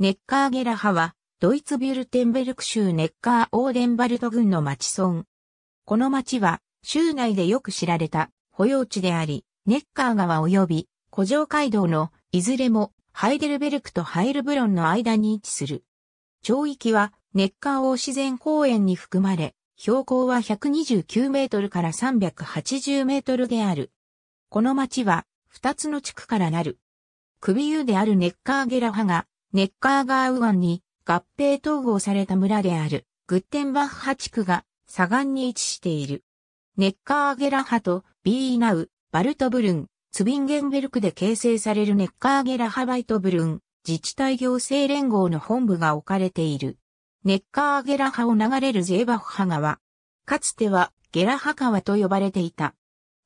ネッカーゲラハは、ドイツビュルテンベルク州ネッカーオーデンバルト郡の町村。この町は、州内でよく知られた保養地であり、ネッカー川及び古城街道のいずれもハイデルベルクとハイルブロンの間に位置する。町域はネッカー大自然公園に含まれ、標高は129メートルから380メートルである。この町は二つの地区からなる。首湯であるネッカーゲラハがネッカーガーウ湾に合併統合された村であるグッテンバッハ地区が左岸に位置している。ネッカーゲラハとビーナウ、バルトブルン、ツビンゲンベルクで形成されるネッカーゲラハバイトブルン、自治体行政連合の本部が置かれている。ネッカーゲラハを流れるゼーバッハ川。かつてはゲラハ川と呼ばれていた。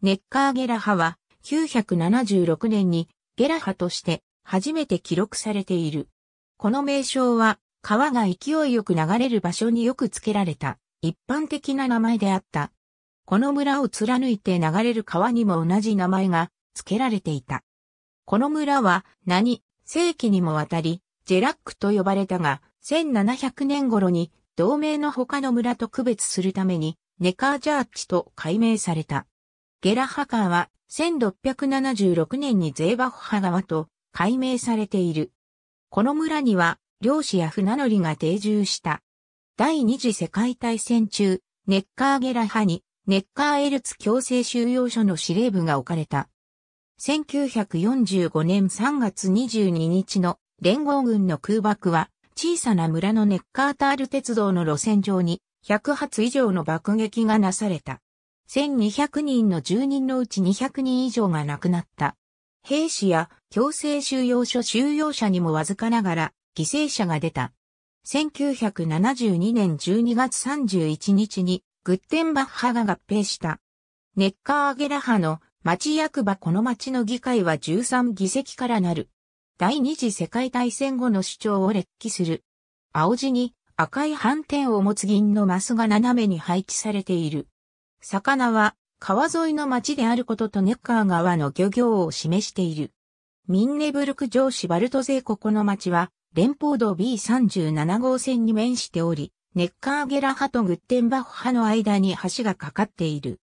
ネッカーゲラハは976年にゲラハとして初めて記録されている。この名称は、川が勢いよく流れる場所によく付けられた、一般的な名前であった。この村を貫いて流れる川にも同じ名前が付けられていた。この村は、何、世紀にもわたり、ジェラックと呼ばれたが、1700年頃に、同盟の他の村と区別するために、ネカージャーチと改名された。ゲラハカーは、1676年にゼーバッハ川と改名されている。この村には漁師や船乗りが定住した。第二次世界大戦中、ネッカーゲラ派にネッカーエルツ強制収容所の司令部が置かれた。1945年3月22日の連合軍の空爆は小さな村のネッカータール鉄道の路線上に100発以上の爆撃がなされた。1200人の住人のうち200人以上が亡くなった。兵士や強制収容所収容者にもわずかながら犠牲者が出た。1972年12月31日にグッテンバッハが合併した。ネッカーアゲラハの町役場この町の議会は13議席からなる。第二次世界大戦後の主張を列記する。青地に赤い斑点を持つ銀のマスが斜めに配置されている。魚は川沿いの町であることとネッカー川の漁業を示している。ミンネブルク城市バルトゼーここの町は、連邦道 B37 号線に面しており、ネッカーゲラ派とグッテンバッハの間に橋がかかっている。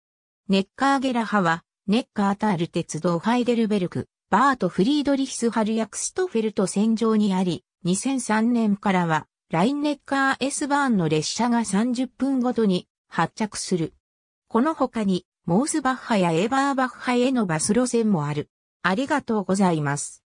ネッカーゲラ派は、ネッカータール鉄道ハイデルベルク、バート・フリードリヒス・ハルヤクストフェルト線上にあり、2003年からは、ラインネッカー S バーンの列車が30分ごとに発着する。この他に、モースバッハやエバーバッハへのバス路線もある。ありがとうございます。